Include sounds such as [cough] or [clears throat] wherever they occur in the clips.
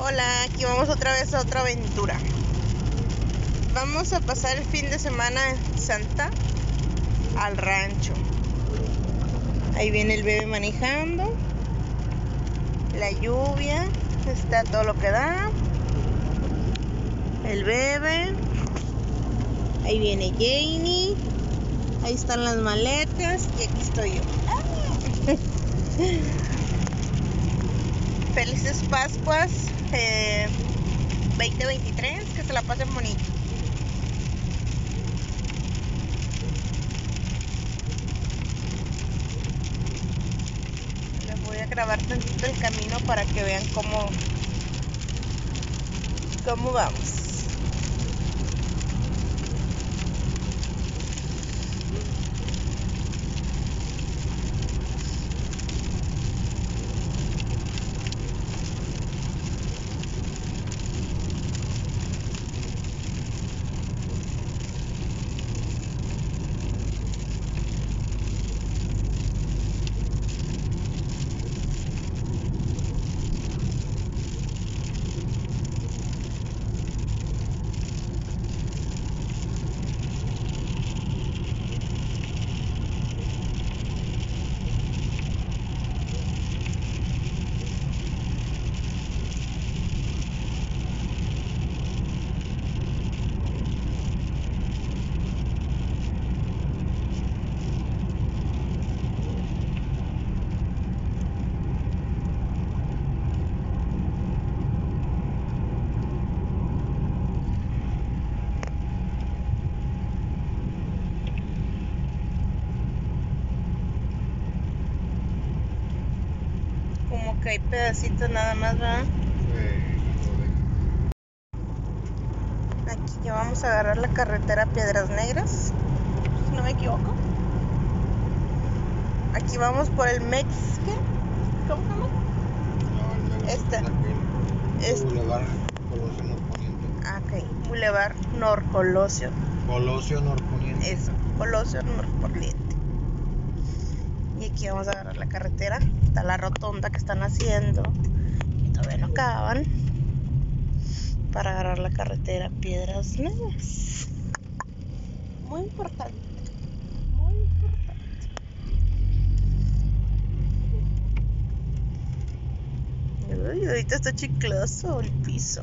Hola, aquí vamos otra vez a otra aventura. Vamos a pasar el fin de semana en Santa al rancho. Ahí viene el bebé manejando. La lluvia está todo lo que da. El bebé. Ahí viene Janie. Ahí están las maletas y aquí estoy yo. [laughs] Felices Pascuas eh, 2023, que se la pasen bonito. Les voy a grabar tantito el camino para que vean cómo, cómo vamos. Como que hay pedacitos nada más, ¿verdad? Aquí ya vamos a agarrar la carretera Piedras Negras, si no me equivoco. Aquí vamos por el Mex, ¿qué? ¿Cómo se llama? Este. Este. Boulevard Colosio Norponiente. Ah, ok. Boulevard Norcolosio. Colosio Norponiente. Eso, Colosio Norponiente. Y aquí vamos a agarrar la carretera. Está la rotonda que están haciendo. Y todavía no acaban. Para agarrar la carretera Piedras Negras. Muy importante. Muy importante. Uy, ahorita está chicloso el piso.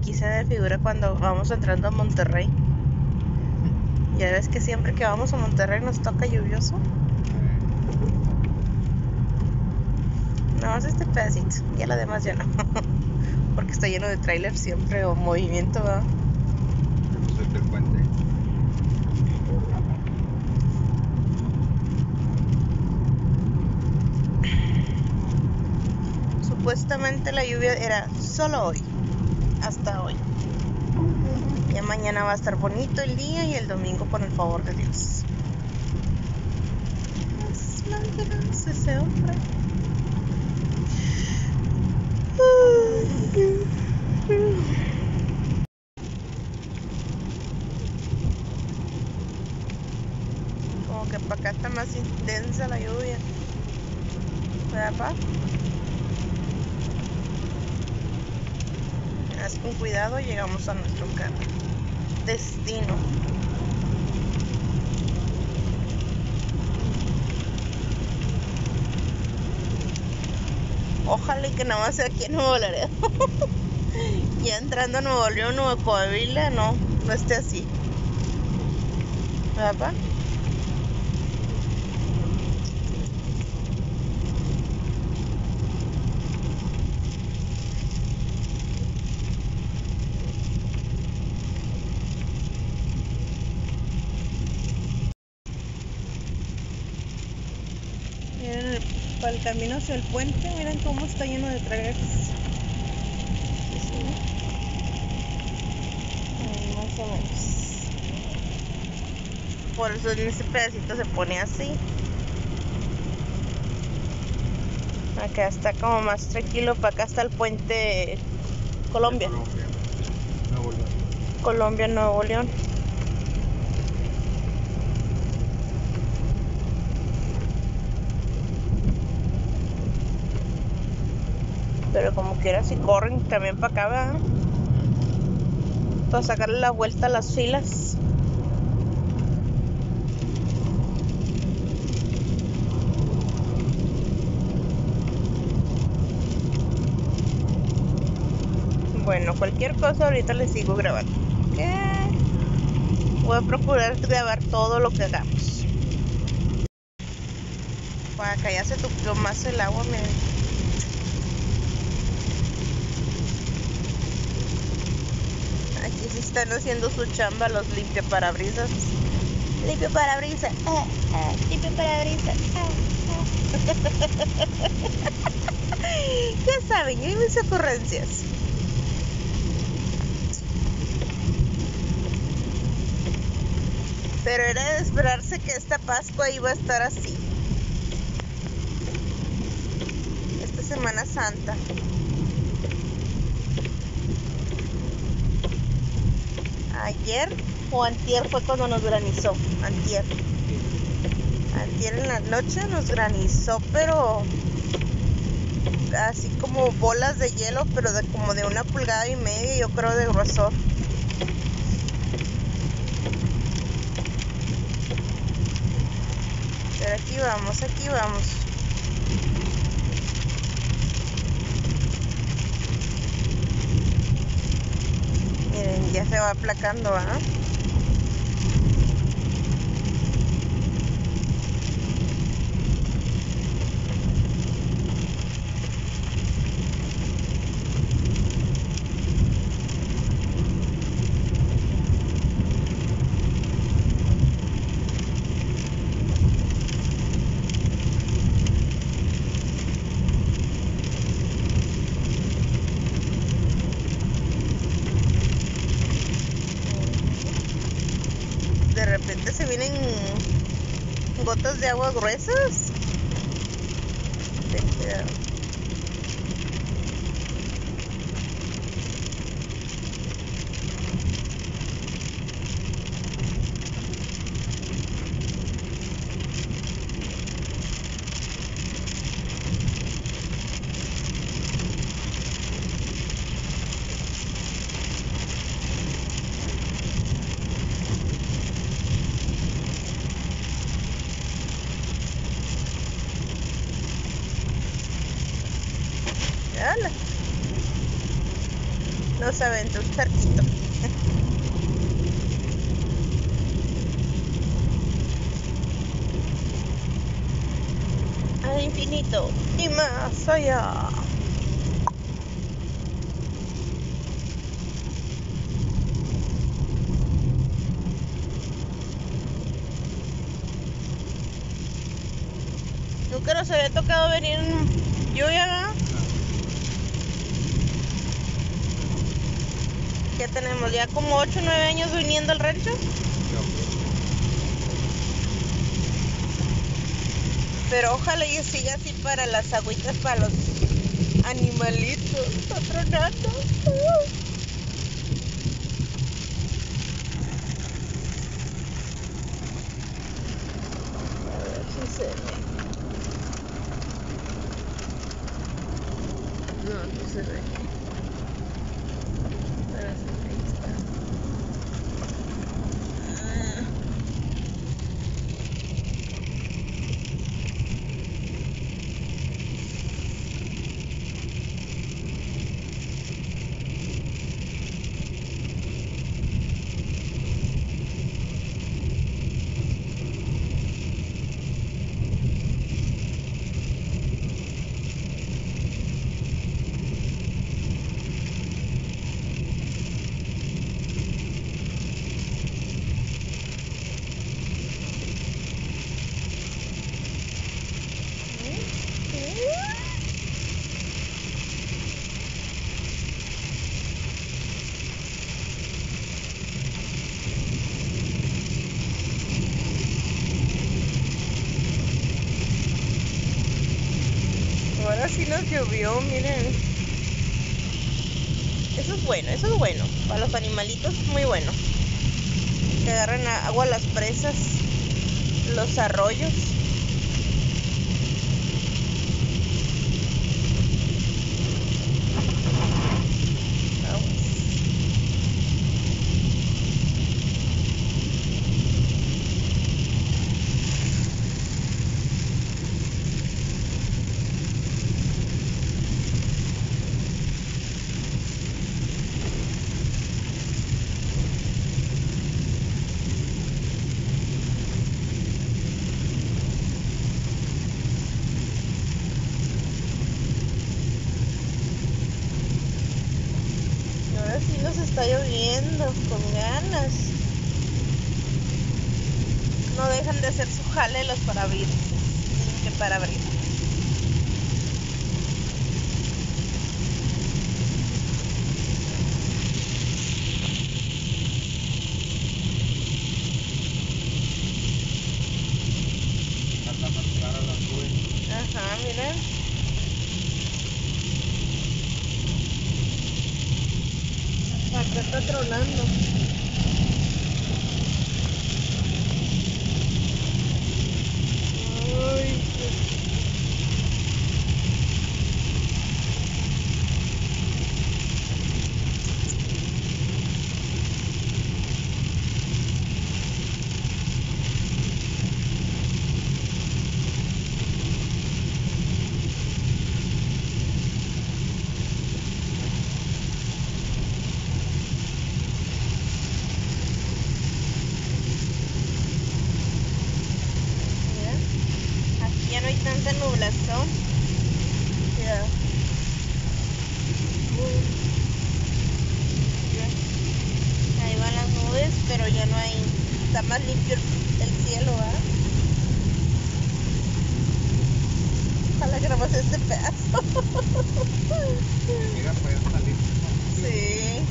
Aquí se desfigura cuando vamos entrando a Monterrey. Ya ves que siempre que vamos a Monterrey nos toca lluvioso. Nada más este pedacito, ya lo demás ya no. [laughs] Porque está lleno de tráiler siempre o movimiento. Supuestamente la lluvia era solo hoy, hasta hoy. Ya mañana va a estar bonito el día y el domingo con el favor de Dios. Es maldito ese hombre. Como que para acá está más intensa la lluvia. ¿Verdad, pa? Con cuidado, llegamos a nuestro ca- destino. Ojalá que nada más sea aquí en Nuevo Laredo. [laughs] ya entrando a Nuevo León, Nuevo Coahuila, no, no esté así. ¿Verdad, el camino hacia el puente, miren cómo está lleno de trailers. ¿Sí? Ahí más o menos. Por eso en ese pedacito se pone así. Acá está como más tranquilo, para acá está el puente Colombia. Colombia. Nuevo León. Colombia, Nuevo León. Pero como quiera, si corren también para acá, ¿verdad? Para sacarle la vuelta a las filas. Bueno, cualquier cosa ahorita les sigo grabando. ¿Qué? Voy a procurar grabar todo lo que hagamos. Para acá ya se tupió más el agua, miren. Aquí sí están haciendo su chamba los limpia parabrisas. Limpio parabrisas. Ah, ah, limpio parabrisas. Ah, ah. [laughs] ya saben, yo y mis ocurrencias. Pero era de esperarse que esta Pascua iba a estar así. Esta Semana Santa. Ayer o antier fue cuando nos granizó. Antier. Antier en la noche nos granizó, pero así como bolas de hielo, pero de como de una pulgada y media, yo creo, de grosor. Pero aquí vamos, aquí vamos. Miren, ya se va aplacando, ¿ah? Gotas de agua gruesas. Nos aventó un charquito. Al infinito y más allá. Nunca nos había tocado venir en lluvia, ¿verdad? Ya tenemos ya como 8 o 9 años viniendo al rancho. Pero ojalá y siga así para las agüitas, para los animalitos, patronato. A ver si se ve. No, no se ve. Ahora sí, ahí está. Ah. Ahora sí nos llovió, miren. Eso es bueno, eso es bueno. Para los animalitos es muy bueno. Que agarren a- agua las presas, los arroyos. Con ganas. No dejan de hacer su jale los parabrisas. Que parabrisas. Ajá, miren. Acá está tronando. Ay, qué- Mira, aquí ya no hay tanta nublación. Mira. Ya. Ahí van las nubes, pero ya no hay. Está más limpio el, el cielo, ¿ah? Ojalá que nomás este pedazo. Mira, puede salir. Sí.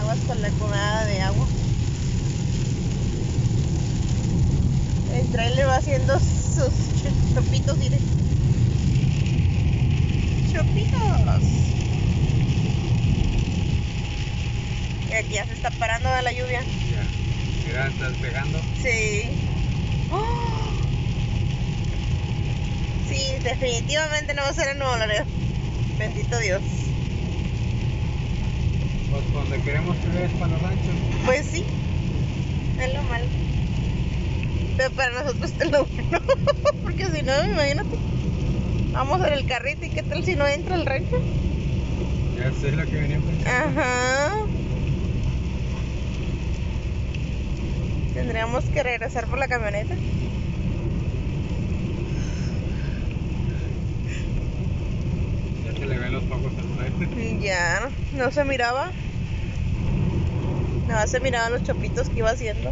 Aguas con la conada de agua. El trailer va haciendo sus ch- chopitos, mire. Chopitos. Y aquí ya se está parando de la lluvia. Ya. Mira, estás pegando. Sí. ¡Oh! Definitivamente no va a ser el nuevo Laredo. Bendito Dios. Pues donde queremos que veas para los ranchos. Pues sí, es lo malo. Pero para nosotros es lo bueno. [laughs] Porque si no, imagínate. Vamos en el carrito y qué tal si no entra el rancho. Ya sé lo que venía pensando. Ajá. Tendríamos que regresar por la camioneta. Los ojos al trailer. Ya, no se miraba. Nada, se miraban los chopitos que iba haciendo.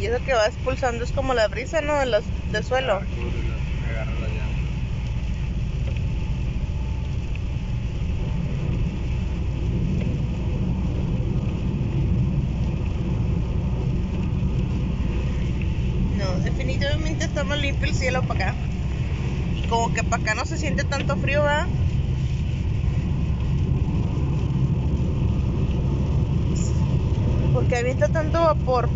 Y eso que va expulsando es como la brisa, ¿no? De los, del suelo. No, definitivamente está más limpio el cielo para acá. Como que para acá no se siente tanto frío, ¿va? Porque avienta tanto vapor.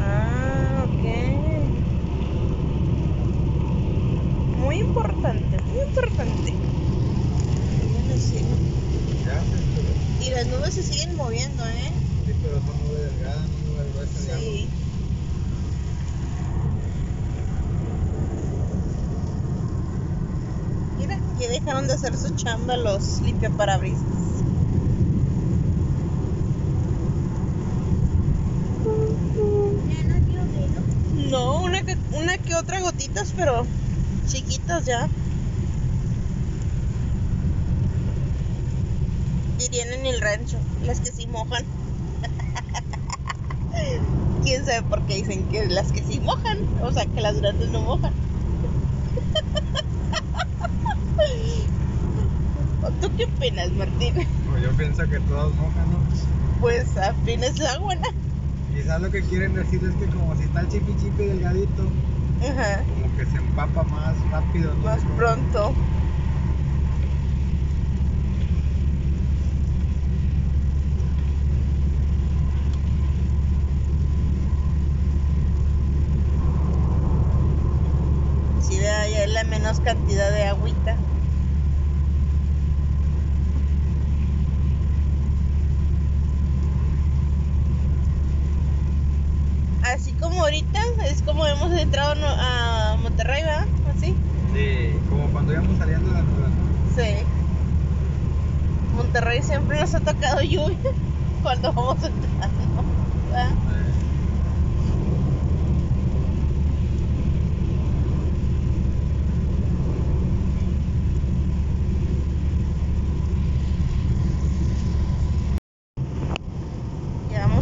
Ah, ok. Muy importante, muy importante. Y las nubes se siguen moviendo, ¿eh? sí, pero son nubes delgadas, no nubes gruesas. Sí. Mira, ya dejaron de hacer su chamba los limpiaparabrisas. No, una que, una que otra gotitas, pero chiquitas ya. Dirían en el rancho, las que sí mojan. [laughs] Quién sabe por qué dicen que las que sí mojan, o sea que las grandes no mojan. [laughs] ¿O ¿Tú qué opinas, Martín? Pues yo pienso que todos mojan, ¿no? Pues apenas agua, ¿no? Quizás lo que quieren decir es que como si está el chipi chipi delgadito, Ajá, como que se empapa más rápido, ¿no? más pronto. Sí, vea, ya es la menos cantidad de agüita. entrado a Monterrey, ¿verdad? Así. Sí, como cuando íbamos saliendo de la ciudad. Sí. Monterrey siempre nos ha tocado lluvia [laughs] cuando vamos entrando, ¿verdad? Sí.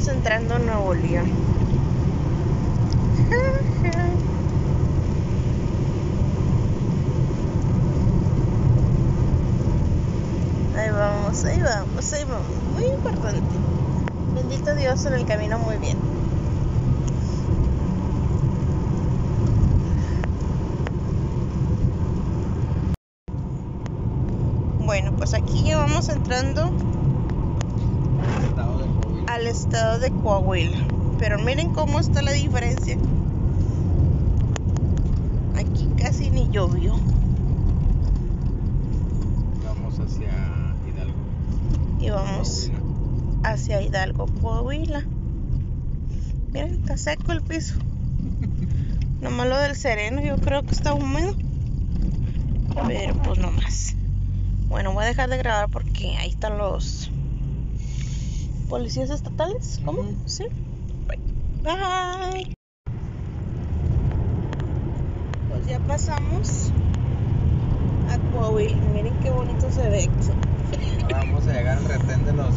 entrando a Nuevo León. Vamos, ahí vamos, ahí vamos. Muy importante. Bendito Dios en el camino muy bien. Bueno, pues aquí ya vamos entrando al estado de Coahuila. Pero miren cómo está la diferencia. Aquí casi ni llovió. Vamos hacia. Y vamos hacia Hidalgo, Coahuila. Miren, está seco el piso. [laughs] Nomás lo del sereno, yo creo que está húmedo. Pero pues no más. Bueno, voy a dejar de grabar porque ahí están los policías estatales. ¿Cómo? Sí. Bye. Pues ya pasamos a Coahuila. Miren qué bonito se ve. Ahora [coughs] vamos a llegar al retén de los. [coughs]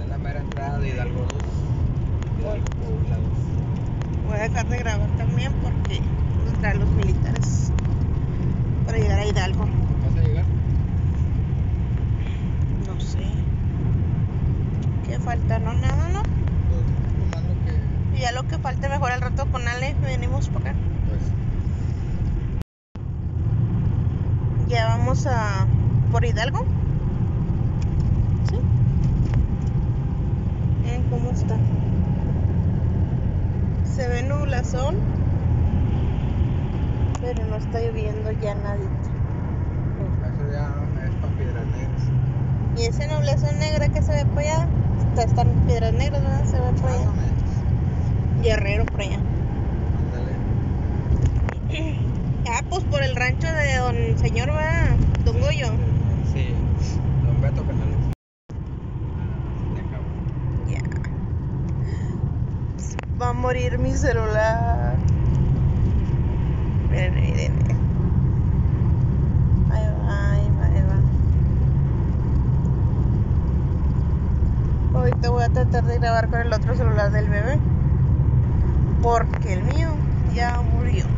Es la mera entrada de Hidalgo 2. Hidalgo Coahuila 2. Voy a dejar de grabar también porque nos traen los militares para llegar a Hidalgo. ¿Vas a llegar? No sé. ¿Qué falta? No, nada, ¿no? Pues lo que. Y ya lo que falte mejor al rato con Ale, venimos para acá. Pues. Ya vamos a por Hidalgo. ¿Sí? Miren cómo está. Se ve nublazón, pero no está lloviendo ya nadita. Eso ya es para piedras negras. Y ese nublazón negra que se ve por allá, está- están piedras negras, ¿verdad? Se ve por allá. Guerrero por allá. Ándale. [clears throat] Ah, pues por el rancho de don señor, va, don Goyo. Sí. Don Beto Canales. Va a morir mi celular. Miren, miren. Ahí va, ahí va, ahí va. Ahorita voy a tratar de grabar con el otro celular del bebé. Porque el mío ya murió.